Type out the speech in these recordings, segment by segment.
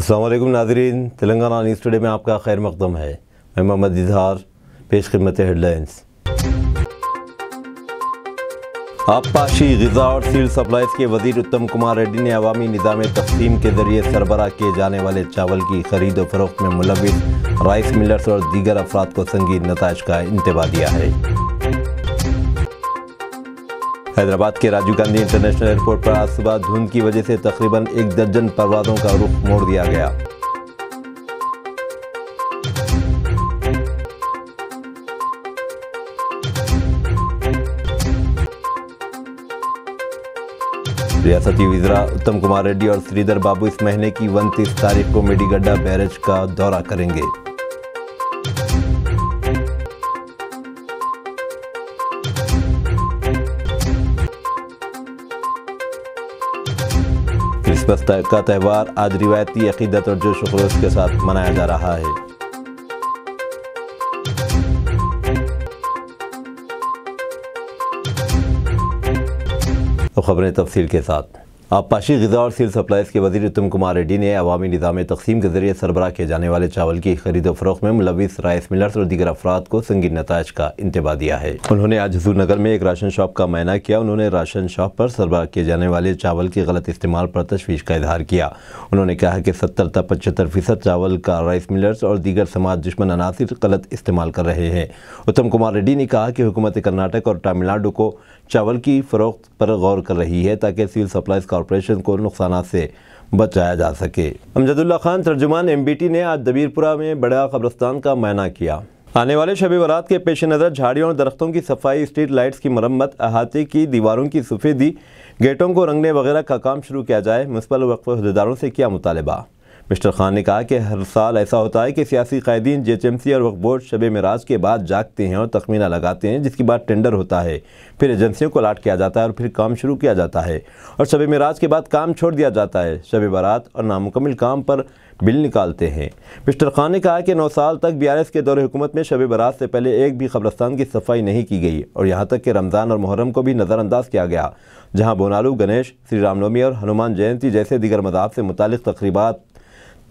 असलम नाजरीन। Telangana news today में आपका खैर मकदम है। मैं मोहम्मद इजहार, पेश खिदमत हेडलाइंस। आबपाशी गजा और सील सप्लाईज के वज़ीर उत्तम कुमार रेड्डी ने अवामी निज़ाम तकसीम के ज़रिए सरबरा किए जाने वाले चावल की खरीद और फरोख्त में मुलविस, राइस मिलर्स और दीगर अफराद को संगीन नतज का इंतबा दिया है। हैदराबाद के राजीव गांधी इंटरनेशनल एयरपोर्ट पर आज सुबह धुंध की वजह से तकरीबन एक दर्जन परवाजों का रुख मोड़ दिया गया। रियासती वजरा उत्तम कुमार रेड्डी और श्रीधर बाबू इस महीने की उनतीस तारीख को मेडीगड्डा बैरेज का दौरा करेंगे। क्रिसमस का त्यौहार आज रिवायती अकीदत और जोश खरोश के साथ मनाया जा रहा है। तो खबरें तफसील के साथ। आबपाशी गजा और सील सप्लाईज के वजी उत्तम कुमार रेड्डी ने अवामी निज़ाम तकसीम के ज़रिए सरबरा किए जाने वाले चावल की खरीद फरोख में मुलविस राइस मिलर्स और दीगर अफराद को संगीन नतज का इंतबा दिया है। उन्होंने आज हजूर नगर में एक राशन शॉप का मायना किया। उन्होंने राशन शॉप पर सरबरा किए जाने वाले चावल के गलत इस्तेमाल पर तशवीश का इजहार किया। उन्होंने कहा कि सत्तर तक पचहत्तर फ़ीसद चावल का राइस मिलर्स और दीगर समाज दुश्मन अनासर गलत इस्तेमाल कर रहे हैं। उत्तम कुमार रेड्डी ने कहा कि हुकूमत कर्नाटक और तमिलनाडु को चावल की फ़रोख्त पर गौर कर रही है ताकि सिविल सप्लाईज कॉरपोरेशन को नुकसान से बचाया जा सके। अमजदुल्ला खान तर्जुमान एम बी टी ने आज दबीरपुरा में बड़ा कब्रस्तान का मायना किया। आने वाले शब बारात के पेश नज़र झाड़ियों और दरख्तों की सफ़ाई, स्ट्रीट लाइट्स की मरम्मत, अहाते की दीवारों की सफ़ेदी, गेटों को रंगने वगैरह का काम शुरू किया जाए म्यूनसिपल वक्फ अहदेदारों से किया मुतालबा। मिस्टर खान ने कहा कि हर साल ऐसा होता है कि सियासी कायदीन जे और वक्फ बोर्ड शब मराज के बाद जागते हैं और तखमीना लगाते हैं, जिसके बाद टेंडर होता है। फिर एजेंसियों को अलाट किया जाता है और फिर काम शुरू किया जाता है और शब मराज के बाद काम छोड़ दिया जाता है। शब बारात और नामुकमिल काम पर बिल निकालते हैं। मिस्टर खान ने कहा कि नौ साल तक बी आर एस के दौरे हुकूमत में शब बारात से पहले एक भी कब्रस्तान की सफ़ाई नहीं की गई और यहाँ तक कि रमज़ान और मुहर्रम को भी नज़रअंदाज किया गया, जहाँ बोनालू, गणेश श्री रामनवमी और हनुमान जयंती जैसे दीगर मदाब से मुतल तकरीबा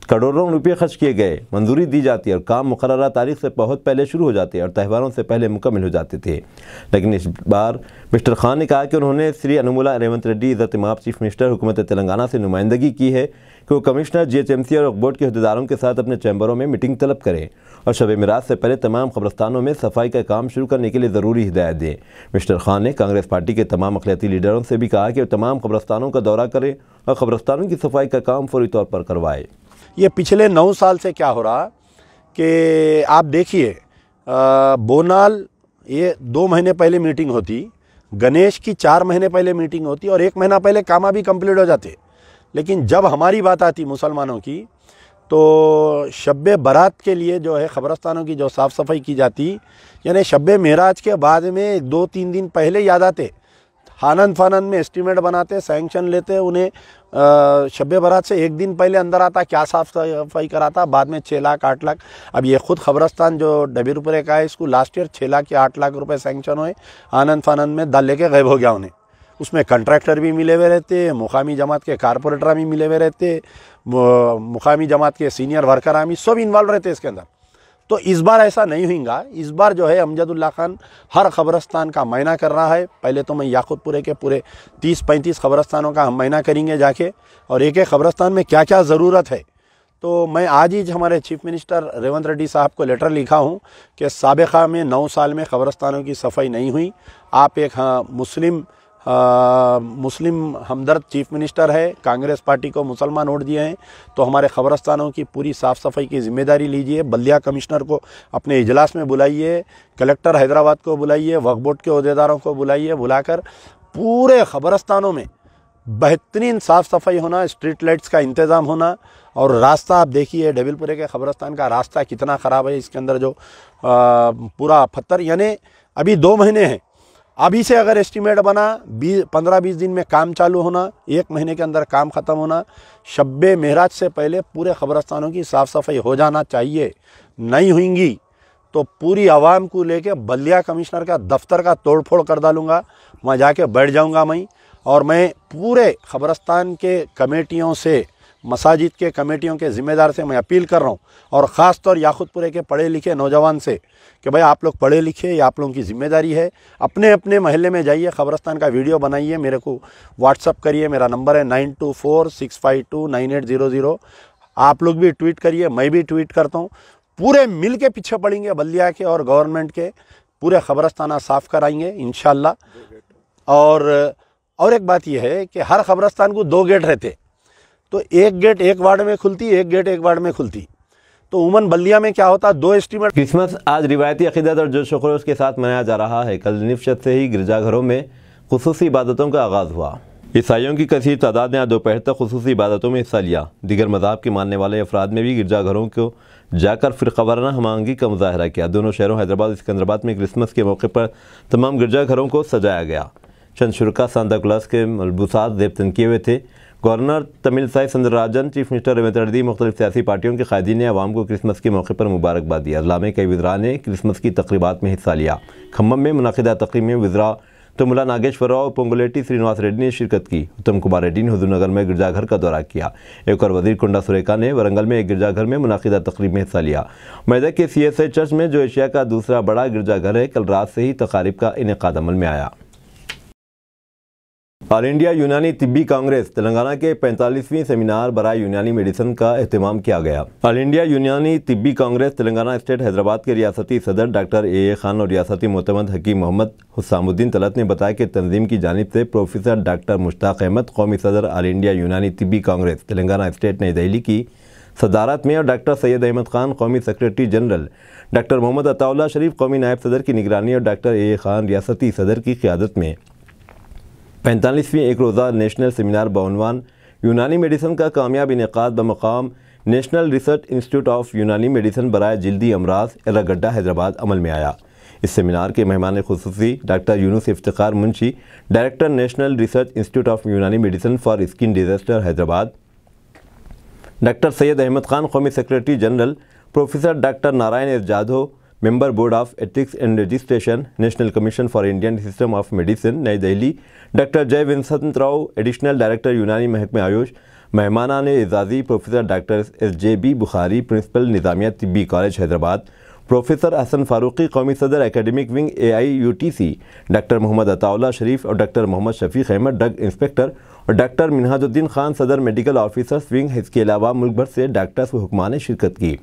करोड़ों रुपये खर्च किए गए, मंजूरी दी जाती है और काम मुकर तारीख से बहुत पहले शुरू हो जाते हैं और त्यौहारों से पहले मुकम्मल हो जाते थे। लेकिन इस बार मिस्टर खान ने कहा कि उन्होंने श्री अनुमुला रेवंत रेड्डी, इज़्ज़त माप चीफ मिनिस्टर, हुकूमत तेलंगाना से नुमाइंदगी की है कि वो commissioner G H M C और बोर्ड के अहदेदारों के साथ अपने चैम्बरों में मीटिंग तलब करें और शब मिराज से पहले तमाम कब्रस्तानों में सफ़ाई का काम शुरू करने के लिए ज़रूरी हिदायत दें। मिस्टर खान ने कांग्रेस पार्टी के तमाम अखिलती लीडरों से भी कहा कि वो तमाम कब्रस्तानों का दौरा करें और कब्रस्तानों की सफ़ाई का काम फौरी तौर पर करवाए। ये पिछले नौ साल से क्या हो रहा कि आप देखिए बोनाल, ये दो महीने पहले मीटिंग होती, गणेश की चार महीने पहले मीटिंग होती और एक महीना पहले कामा भी कंप्लीट हो जाते। लेकिन जब हमारी बात आती मुसलमानों की तो शब बारात के लिए जो है ख़बरस्तानों की जो साफ़ सफ़ाई की जाती, यानी शब महराज के बाद में दो तीन दिन पहले याद आते। हानन फानन में एस्टीमेट बनाते हैं, सैंक्शन लेते हैं, उन्हें शब बरात से एक दिन पहले अंदर आता, क्या साफ़ सफ़ाई कराता, बाद में छः लाख, आठ लाख। अब ये खुद खबरस्तान जो डबीरपुरे का है इसको लास्ट ईयर छः लाख या आठ लाख रुपए सैंक्शन हुए आनंद फानंद में दल लेके गैब हो गया उन्हें। उसमें कंट्रैक्टर भी मिले हुए रहते, मुकामी जमात के कारपोरेटर भी मिले हुए रहते मुकामी जमात के सीनियर वर्कर भी सब इन्वॉल्व रहते इसके अंदर। तो इस बार ऐसा नहीं होगा इस बार जो है अमजदुल्ला खान हर खबरस्तान का मायना कर रहा है। पहले तो मैं याकुतपुरे के पूरे तीस पैंतीस खबरस्तानों का हम मायना करेंगे जाके और एक एक खबरस्तान में क्या क्या ज़रूरत है। तो मैं आज ही हमारे चीफ मिनिस्टर रेवंत रेड्डी साहब को लेटर लिखा हूँ कि सबका में नौ साल में खबरस्तानों की सफ़ाई नहीं हुई। आप एक हाँ मुस्लिम मुस्लिम हमदर्द चीफ मिनिस्टर है कांग्रेस पार्टी को मुसलमान वोट दिए हैं तो हमारे खबरस्तानों की पूरी साफ़ सफ़ाई की ज़िम्मेदारी लीजिए बल्दिया कमिश्नर को अपने इजलास में बुलाइए कलेक्टर हैदराबाद को बुलाइए वक्फ बोर्ड के अहदेदारों को बुलाइए बुलाकर पूरे खबरस्तानों में बेहतरीन साफ़ सफ़ाई होना स्ट्रीट लाइट्स का इंतज़ाम होना और रास्ता आप देखिए डबिलपुरे के खबरस्तान का रास्ता कितना ख़राब है इसके अंदर जो आ, पूरा पत्थर यानी अभी दो महीने हैं अभी से अगर एस्टीमेट बना, बीस, पंद्रह, बीस दिन में काम चालू होना, एक महीने के अंदर काम ख़त्म होना शब महराज से पहले पूरे खबरस्तानों की साफ़ सफ़ाई हो जाना चाहिए, नहीं हुएँगी तो पूरी आवाम को लेके बलिया कमिश्नर का दफ्तर का तोड़ फोड़ कर डालूँगा, वहाँ जाके बैठ जाऊँगा मैं, और मैं पूरे खबरस्तान के कमेटियों से मसाजिद के कमेटियों के ज़िम्मेदार से मैं अपील कर रहा हूँ और ख़ास तौर याखुदपुरे के पढ़े लिखे नौजवान से कि भाई आप लोग पढ़े लिखे, ये आप लोगों की ज़िम्मेदारी है। अपने अपने महल्ले में जाइए, खबरस्तान का वीडियो बनाइए, मेरे को व्हाट्सअप करिए, मेरा नंबर है nine two four six five two nine eight zero zero. आप लोग भी ट्वीट करिए, मैं भी ट्वीट करता हूँ। पूरे मिल के पीछे पड़ेंगे बल्दिया के और गवर्नमेंट के। पूरे खबरस्ताना साफ़ कराएँगे इन और और एक बात यह है कि हर खबरस्तान को दो गेट रहते तो एक गेट एक वार्ड में खुलती, एक गेट एक वार्ड में खुलती। तो उमन बल्दिया में क्या होता? दो एस्टीमेट क्रिसमस आज रिवायती अकीदत और जोश खरोश के साथ मनाया जा रहा है। कल निफ्शत से ही गिरजाघरों में खसूस इबादतों का आगाज़ हुआ। ईसाइयों की कसी तादाद ने आज दोपहर तक खसूस इबादतों में हिस्सा लिया। दिगर मजाहब के मानने वाले अफराद ने भी गिरजाघरों को जाकर फ़िरकावाराना हमांगी का मुजाहरा किया। दोनों शहरों हैदराबाद, सिकंदराबाद में क्रिसमस के मौके पर तमाम गिरजाघरों को सजाया गया। चंद शुरा सांता क्लास के मलबूसात जेबतन किए हुए थे। Governor Tamilisai Soundararajan chief minister Ravindra Reddy, मुख्तलिफ़ सियासी पार्टियों के कायदी ने आवाम को क्रिसमस के मौके पर मुबारकबाद दी। अजला में कई वजरा ने क्रिसमस की तकरीबा में हिस्सा लिया। खम्भम में मुनदा तकरीब में वजरा तमुला नागेश्वर राव पोंगुलेटी श्रीनिवास रेड्डी ने शिरकत की। उत्तम कुमार रेड्डी ने हजूरनगर में गिरजाघर का दौरा किया। एक और वज़ीर कुंडा सुरेखा ने वरंगल में एक गिरजाघर में मुनदा तकरीब में हिस्सा लिया। मैदा के सी एस आई चर्च में जो एशिया का दूसरा बड़ा गिरजाघर है, कल रात से ही तकारीब का इनका अमल में आया। ऑल इंडिया यूनानी तिब्बी कांग्रेस, तेलंगाना के 45वीं सेमिनार बराए यूनानी मेडिसिन का अहतमाम किया गया। All India Unani Tibbi congress, Telangana state Hyderabad के रियासती सदर डॉक्टर ए ए खान और रियासती मोहतमद हकीम मोहम्मद हुसामुद्दीन तलत ने बताया कि तंजीम की जानब से प्रोफेसर डॉक्टर मुश्ताक अहमद, कौमी सदर ऑल इंडिया यूनानी तिब्बी कांग्रेस, तेलंगाना स्टेट नई दिल्ली की सदारत में और डॉक्टर सैयद अहमद खान, कौमी secretary general doctor Mohammed Ataullah Sharif, कौमी नायब सदर की निगरानी और डॉक्टर ए खान रियासती सदर की क्यादत में। पैंतालीसवीं एक रोज़ा नेशनल सेमिनार बानवान यूनानी मेडिसन का कामयाब इनका बमकाम, national research institute of Unani medicine बरए जल्दी अमराज एरागड्डा हैदराबाद अमल में आया। इस सेमिनार के मेहमान खसूसी doctor Younus Iftar Munshi, director national research institute of Unani medicine for skin disorders Hyderabad. Doctor Syed Ahmed Khan, कौमी secretary general, professor doctor Narayan S Jadhav member board of ethics and registration, national commission for Indian system of medicine, नई Delhi doctor जय विंसंत Rao, additional director यूनानी महकमे आयुष, मेहमाना ने एजाज़ी professor doctor S J B Bukhari, principal Nizamia Tibbi college, Hyderabad. Professor Hasan Farooqui, कौमी सदर academic wing A I U T C, doctor Mohammed Ataullah Sharif और doctor Mohammed Shafiq Ahmed drug inspector और doctor Minhajuddin Khan, सदर medical officers wing इसके अलावा मुल्क भर से डॉक्टर्स व हुक्मान ने शिरकत की।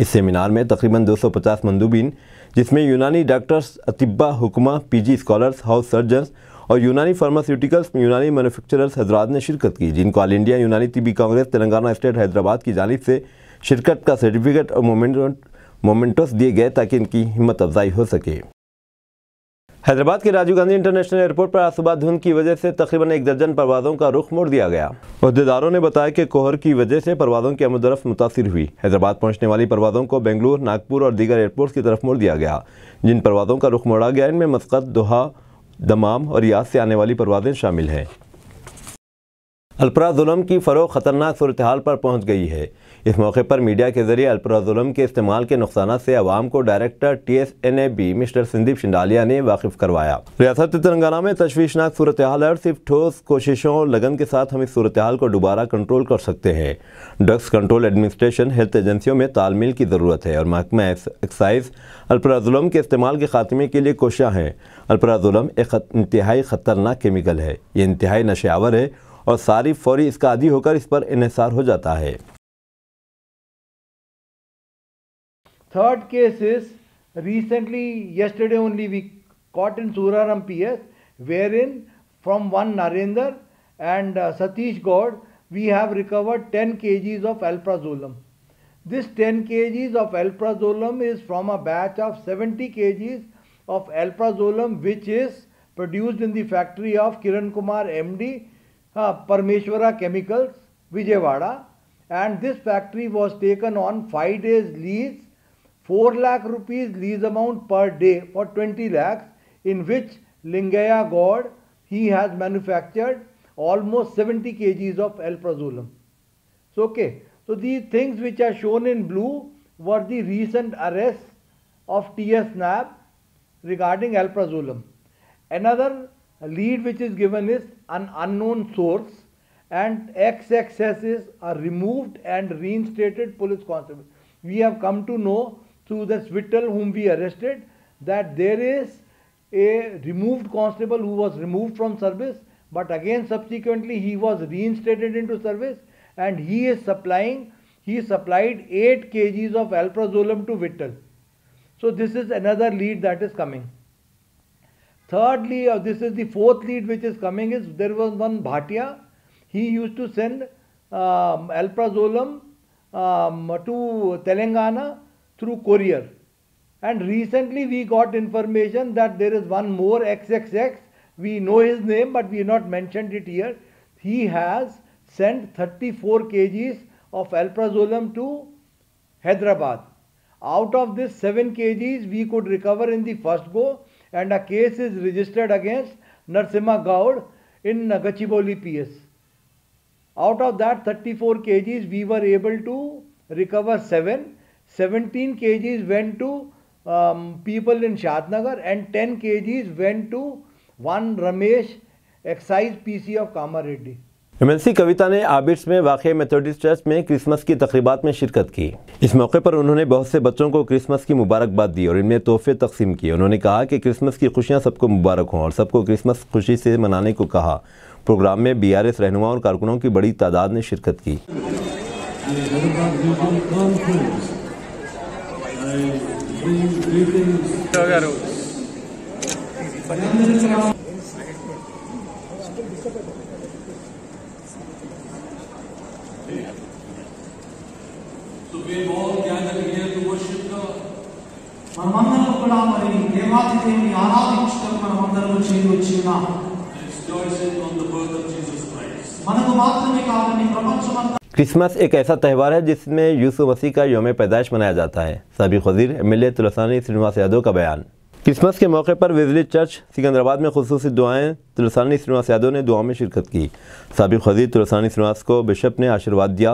इस सेमिनार में तकरीबन 250 मंदूबिन, जिसमें यूनानी डॉक्टर्स अतिब्बा हुक्मा, पीजी स्कॉलर्स, हाउस सर्जन्स और यूनानी फार्मास्यूटिकल्स यूनानी मैन्युफैक्चरर्स हैदराबाद ने शिरकत की, जिनको all India Unani Tibbi congress Telangana state Hyderabad की जानब से शिरकत का सर्टिफिकेट और मोमेंट मोमेंटोस दिए गए ताकि इनकी हिम्मत अफजाई हो सके। हैदराबाद के राजीव गांधी इंटरनेशनल एयरपोर्ट पर आज सुबह धुंध की वजह से तकरीबन एक दर्जन परवाज़ों का रुख मोड़ दिया गया। अहदेदारों ने बताया कि कोहर की वजह से परवाज़ों की आमदरफ मुतासर हुई। हैदराबाद पहुँचने वाली परवाज़ों को बेंगलुरु, नागपुर और दीगर एयरपोर्ट की तरफ़ मोड़ दिया गया। जिन परवाज़ों का रुख मोड़ा गया, इनमें मस्कत, दोहा दमाम और याद से आने वाली परवाज़ें शामिल हैं। अल्पराजुलम की फ़रोग ख़तरनाक सूरत हाल पर पहुँच गई है। इस मौके पर मीडिया के ज़रिए अल्पराजुलम के इस्तेमाल के नुकसान से आवाम को director T S N A B mister Sandeep Shandilya ने वाकिफ करवाया। रियासत तेलंगाना में तशवीशनाक सूरत हाल और सिर्फ़ ठोस कोशिशों और लगन के साथ हम इस सूरत हाल को दोबारा कंट्रोल कर सकते हैं। ड्रग्स कंट्रोल एडमिनिस्ट्रेशन, हेल्थ एजेंसियों में तालमेल की ज़रूरत है और महकमा एक्साइज अल्पराजुलम के इस्तेमाल के खात्मे के लिए कोशियाँ हैं। अल्पराजुलम एक इंतहाई ख़तरनाक केमिकल है। ये इंतहाई नशावर है और सारी फौरी इसका आदि होकर इस पर इसार हो जाता है। Third case is recently yesterday only we caught in Suraram P S where in from one Narendra and Satish Goud we have recovered ten K Gs of alprazolam this ten K Gs of alprazolam is from a batch of seventy K Gs of alprazolam which is produced in the factory of Kiran Kumar M D uh, Parmeshwara Chemicals, Vijayawada. And this factory was taken on 5 days lease, 4 lakh rupees lease amount per day for 20 lakhs, in which Lingaya God, he has manufactured almost 70 kgs of alprazolam. So, okay. So, these things which are shown in blue were the recent arrests of TS NAB regarding alprazolam. Another lead which is given is an unknown source and XXSs are removed and reinstated police constable. We have come to know through the Swittle whom we arrested that there is a removed constable who was removed from service but again subsequently he was reinstated into service and he is supplying he supplied 8 kgs of alprazolam to Vittal. So this is another lead that is coming. Thirdly, uh, this is the fourth lead which is coming is there was one Bhatia. He used to send um, alprazolam um, to Telangana through courier. And recently we got information that there is one more XXX. We know his name, but we not mentioned it here. He has sent 34 kgs of alprazolam to Hyderabad. Out of this 7 kgs we could recover in the first go and a case is registered against Narsimha Gaud in Gachibowli PS. Out of that 34 kgs we were able to recover 7. 17 kgs went to um, people in Shadnagar and 10 kgs went to one Ramesh excise PC of Kamareddy. MLC Kavitha ने आबिट्स में वाक़ Methodist church में Christmas की तकरीबात में शिरकत की। इस मौके पर उन्होंने बहुत से बच्चों को क्रिसमस की मुबारकबाद दी और इनमें तोहफे तकसीम किए। उन्होंने कहा कि क्रिसमस की खुशियाँ सबको मुबारक हों और सबको क्रिसमस खुशी से मनाने को कहा। प्रोग्राम में बीआरएस रहनुमा और कारकुनों की बड़ी तादाद ने शिरकत की। we've all gathered here to worship God. మనమందరం కూడా మరి దేవాది దేవుని ఆరాధించడం మనమందరం చేరి వచ్చి ఉన్నాం It's rejoicing on the birth of Jesus Christ. మనకు మాత్రమే కాదని ప్రపంచమంతా क्रिसमस एक ऐसा त्यौहार है जिसमें यूसु मसीह का योम पैदाइश मनाया जाता है सभी खजीर M L A Talasani Srinivas Yadav का बयान क्रिसमस के मौके पर विजली चर्च सिकंदराबाद में खसूस दुआएं तुलसानी श्रीनिवास यादव ने दुआओं में शिरकत की सभी खजीर तुलसानी श्रीनिवास को बिशप ने आशीर्वाद दिया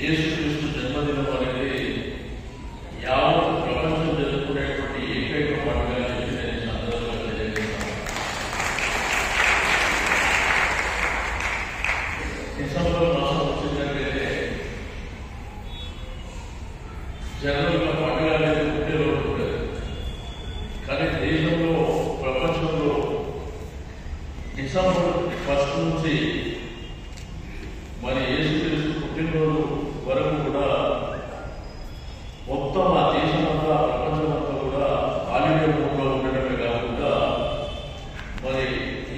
ಯೇಸು ಕ್ರಿಸ್ತು ಜನ್ಮದಿನವಾಗಿದೆ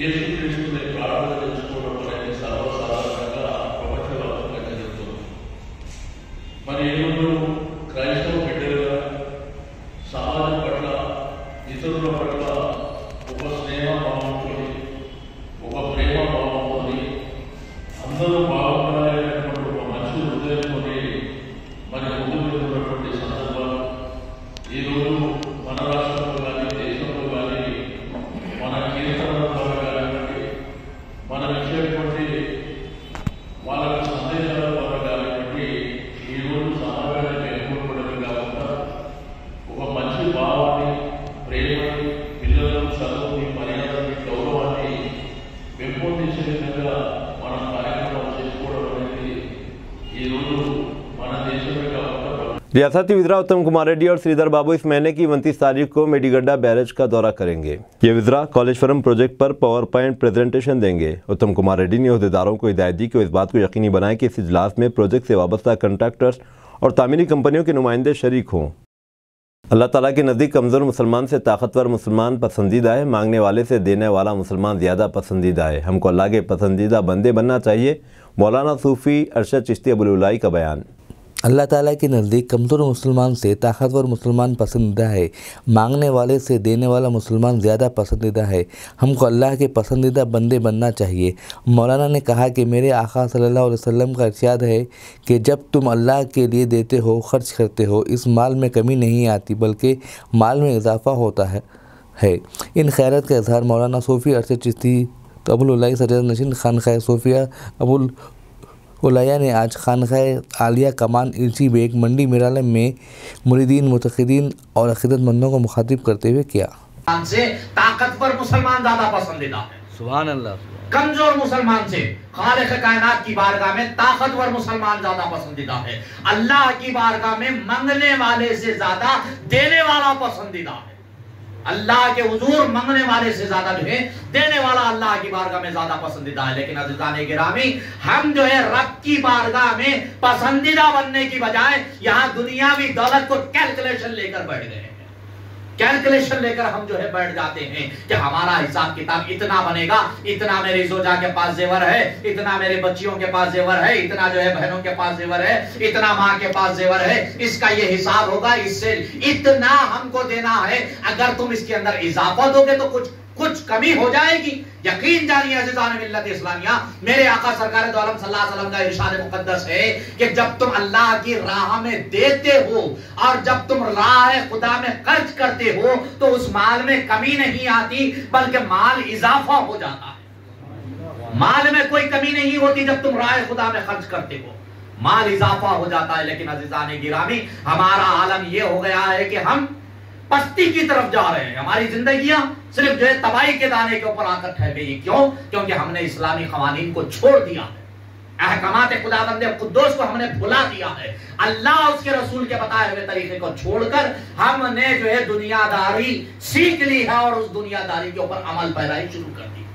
is रियासती विजरा उत्तम कुमार रेड्डी और श्रीधर बाबू इस महीने की उनतीस तारीख को मेडीगड्ढा बैरेज का दौरा करेंगे। ये विजरा कॉलेजफरम प्रोजेक्ट पर पावर पॉइंट प्रेजेंटेशन देंगे। उत्तम कुमार रेड्डी ने अहदेदारों को हिदायत दी कि इस बात को यकीनी बनाएँ कि इस इजलास में प्रोजेक्ट से वाबस्ता कंट्रैक्टर्स और तामीरी कंपनियों के नुमाइंदे शरीक हों। अल्लाह ताला के नज़दीक कमज़ोर मुसलमान से ताकतवर मुसलमान पसंदीदा है। मांगने वाले से देने वाला मुसलमान ज़्यादा पसंदीदा है। हमको अल्लाह के पसंदीदा बंदे बनना चाहिए। मौलाना सूफ़ी अरशद चिश्ती अबुलाई का बयान। अल्लाह ताला के नज़दीक कमज़ोर मुसलमान से ताकतवर मुसलमान पसंदीदा है। मांगने वाले से देने वाला मुसलमान ज़्यादा पसंदीदा है। हमको अल्लाह के पसंदीदा बंदे बनना चाहिए। मौलाना ने कहा कि मेरे आका सल्लल्लाहु अलैहि वसल्लम का इरशाद है कि जब तुम अल्लाह के लिए देते हो, खर्च करते हो, इस माल में कमी नहीं आती, बल्कि माल में इजाफ़ा होता है है। इन खैरत का इजहार मौलाना सूफ़ी अरशद चिश्ती तो अबुल सजद नशीन खान खै सोफिया अबुल उलैया ने आज खानखा आलिया कमान इर्ची बेग मंडी मिरालम में मुरीदीन मुतखदीन और अकीदतमंदों को मुखातिब करते हुए किया। से ताकतवर मुसलमान ज़्यादा पसंदीदा है। सुबह अल्लाह कमज़ोर मुसलमान से खालिक कायनात की बारगाह में ताकतवर मुसलमान ज़्यादा पसंदीदा है। अल्लाह की बारगाह में मंगने वाले से ज़्यादा देने वाला पसंदीदा है। अल्लाह के हजूर मंगने वाले से ज़्यादा जो है, देने वाला अल्लाह की बारगाह में ज़्यादा पसंदीदा है। लेकिन अजीजान गिरामी, हम जो है रब की बारगाह में पसंदीदा बनने की बजाय यहाँ दुनियावी दौलत को कैलकुलेशन लेकर बैठ गए कैलकुलेशन लेकर हम जो है बैठ जाते हैं कि हमारा हिसाब किताब इतना बनेगा, इतना मेरे सोजा के पास जेवर है, इतना मेरे बच्चियों के पास जेवर है, इतना जो है बहनों के पास जेवर है, इतना माँ के पास जेवर है, इसका ये हिसाब होगा, इससे इतना हमको देना है। अगर तुम इसके अंदर इजाफा दोगे तो कुछ कुछ कमी हो जाएगी। यकीन जानिए इस्लामिया, मेरे आका सरकार दो वसल्लम का इरशाद है कि जब तुम अल्लाह की राह में देते हो और जब तुम राह खुदा में खर्च करते हो तो उस माल में कमी नहीं आती, बल्कि माल इजाफा हो जाता है। माल में कोई कमी नहीं होती जब तुम राह खुदा में खर्च करते हो। माल इजाफा हो जाता है, लेकिन अजीजान गिरामी हमारा आलम यह हो गया है कि हम पस्ती की तरफ़ जा रहे हैं। हमारी जिंदगियाँ सिर्फ़ जो है तबाही के दाने के ऊपर आकर ठहर गई क्यों? क्योंकि हमने इस्लामी कवानीन को छोड़ दिया है। अहकामात खुदाबंद कुद्दोस को हमने भुला दिया है। अल्लाह उसके रसूल के बताए हुए तरीके को छोड़कर हमने जो है दुनियादारी सीख ली है और उस दुनियादारी के ऊपर अमल पैराई शुरू कर दी।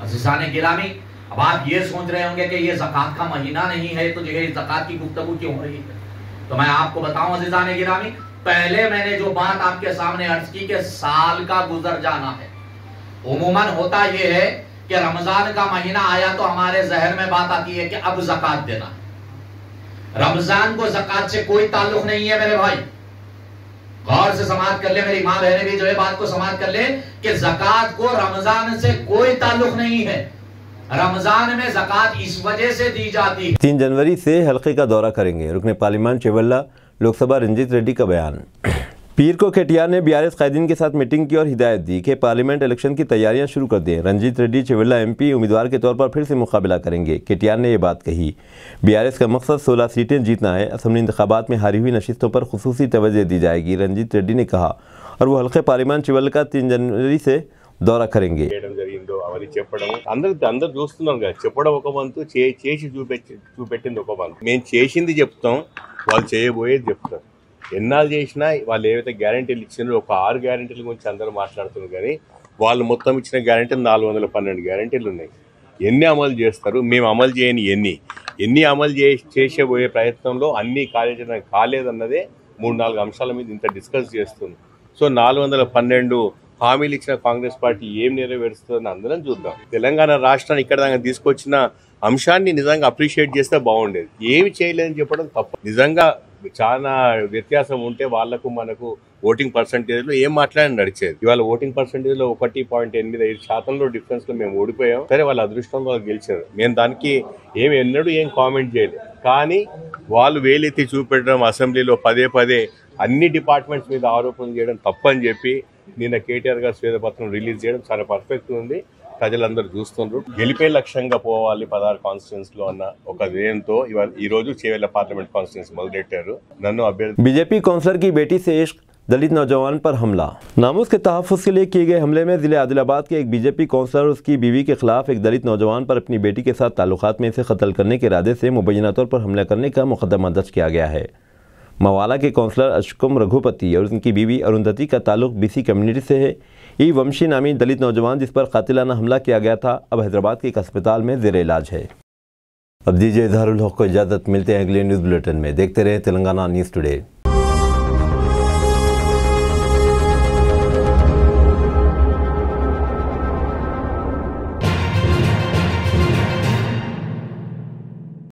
अजीजान गिरामी, अब आप ये सोच रहे होंगे कि ये जक़ात का महीना नहीं है तो जो है जक़ात की गुफ्तगु क्यों हो रही है? तो मैं आपको बताऊँ अजीजान गिरामी पहले मैंने जो बात आपके सामने अर्ज़ की कि साल का गुजर जाना है। उमूमन होता यह है कि रमज़ान का महीना आया तो हमारे जहर में बात आती है कि अब जक़ात देना। रमज़ान को जक़ात से कोई ताल्लुक नहीं है मेरे भाई। गौर से समाप्त कर ले, मेरी माँ बहने भी जो है बात को समाप्त कर ले कि जक़ात को रमज़ान से कोई ताल्लुक नहीं है। रमज़ान में जक़ात इस वजह से दी जाती है। तीन जनवरी से हल्के का दौरा करेंगे। रुकने पार्लियामान चेवल्ला लोकसभा रंजीत रेड्डी का बयान पीर को केटीआर ने बीआरएस कायदीन के साथ मीटिंग की और हिदायत दी कि पार्लियामेंट इलेक्शन की तैयारियां शुरू कर दें रंजीत रेड्डी चिविल्ला एमपी उम्मीदवार के तौर पर फिर से मुकाबला करेंगे केटीआर ने यह बात कही बीआरएस का मकसद 16 सीटें जीतना है असम्बली इंतबात में हारी हुई नशस्तों पर खसूसी तवज्जो दी जाएगी रंजीत रेड्डी ने कहा और वो हल्के पार्लियामान चिवल का तीन जनवरी से దౌరా కరింగి చేయడం జరిగిందో అవన్నీ చెప్పడం అందరు అందరు చూస్తున్నాం కదా చెప్పడం ఒక వంతు చే- చేసి చూపెట్టి చూపెట్టింది ఒక వంతు మేము చేసింది చెప్తాం వాళ్ళు చేయబోయేది చెప్తారు. ఎన్నాళ్ళు చేసినా వాళ్ళు ఏవైతే గ్యారంటీలు ఇచ్చినారో ఒక ఆరు గ్యారంటీల గురించి అందరూ మాట్లాడుతున్నారు కానీ వాళ్ళు మొత్తం ఇచ్చిన గ్యారంటీలు నాలుగు వందల పన్నెండు గ్యారంటీలు ఉన్నాయి. ఎన్ని అమలు చేస్తారు? మేము అమలు చేయని ఎన్ని? ఎన్ని అమలు చే చేసేబోయే ప్రయత్నంలో అన్నీ కాలేజీ కాలేదన్నదే మూడు నాలుగు అంశాల మీద ఇంత డిస్కస్ చేస్తుంది. సో నాలుగు వందల పన్నెండు హామీలు ఇచ్చిన కాంగ్రెస్ పార్టీ ఏం నెరవేరుస్తుందని అందరం చూద్దాం. తెలంగాణ రాష్ట్రాన్ని ఇక్కడ దాకా తీసుకొచ్చిన అంశాన్ని నిజంగా అప్రిషియేట్ చేస్తే బాగుండేది. ఏమి చేయలేదని చెప్పడం తప్పు. నిజంగా చాలా వ్యత్యాసం ఉంటే వాళ్ళకు మనకు ఓటింగ్ పర్సంటేజ్లో ఏం మాట్లాడి నడిచేది. ఇవాళ ఓటింగ్ పర్సంటేజ్లో ఒకటి పాయింట్ ఎనిమిది ఐదు శాతంలో డిఫరెన్స్లో మేము ఓడిపోయాం. సరే వాళ్ళ అదృష్టంలో వాళ్ళు గెలిచారు. మేము దానికి ఏమి ఎన్నడూ ఏం కామెంట్ చేయలేదు. కానీ వాళ్ళు వేలెత్తి చూపెట్టడం అసెంబ్లీలో పదే పదే అన్ని డిపార్ట్మెంట్స్ మీద ఆరోపణలు చేయడం తప్పని చెప్పి నిన్న కేటీఆర్ గారు శ్వేతపత్రం రిలీజ్ చేయడం చాలా పర్ఫెక్ట్ ఉంది. ప్రజలందరూ చూస్తున్నారు గెలిపే లక్ష్యంగా పోవాలి పదహారు కాన్స్టిట్యూన్స్ లో అన్న ఒక ధ్యేయంతో ఇవాళ ఈ రోజు చేవేళ్ల పార్లమెంట్ కాన్స్టిట్యూన్స్ మొదలెట్టారు నన్ను అభ్యర్థి बीजेपी काउंसलर की बेटी से इश्क दलित नौजवान पर हमला नामूस के तहफ़ के लिए किए गए हमले में ज़िले आदिलाबाद के एक बीजेपी काउंसलर और उसकी बीवी के खिलाफ एक दलित नौजवान पर अपनी बेटी के साथ ताल्लुकात में इसे कत्ल करने के इरादे से मुबैना तौर पर हमला करने का मुकदमा दर्ज किया गया है मवाला के काउंसलर अशकुम रघुपति और उनकी बीवी अरुंधति का ताल्लुक बीसी कम्युनिटी से है ई वंशी नामी दलित नौजवान जिस पर कातिलाना हमला किया गया था, अब हैदराबाद के एक अस्पताल में जेर इलाज है। अब दीजिए इजहारुल हक को इजाज़त मिलते हैं अगले न्यूज़ बुलेटिन में। देखते रहे तेलंगाना न्यूज़ टुडे।